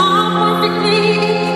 All perfect needs.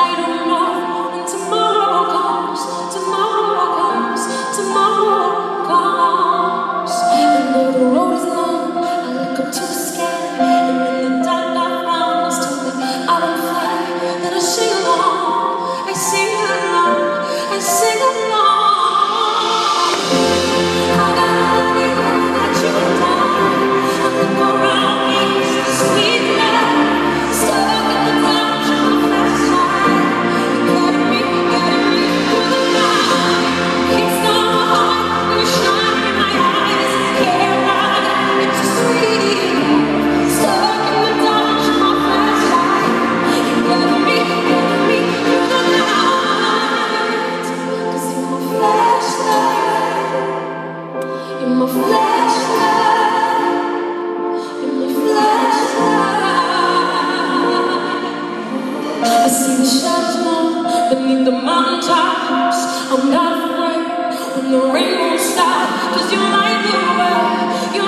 I don't mountaintops. I'm not afraid when the rain won't stop, cause you light the way. You